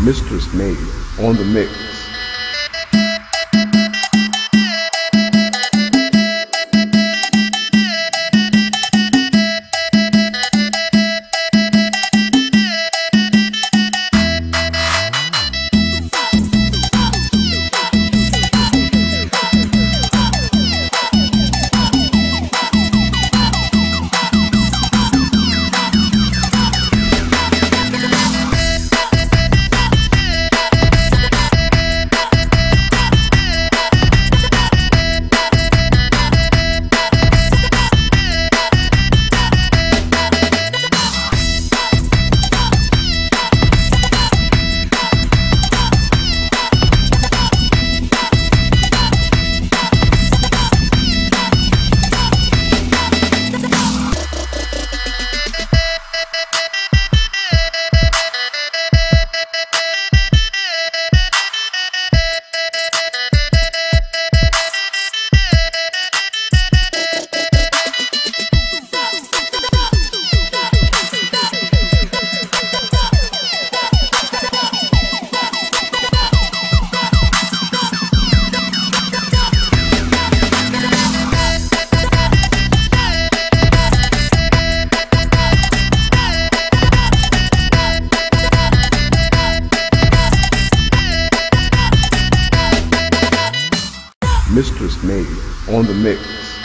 Mistress Maid on the mix. Mistress Maid on the mix.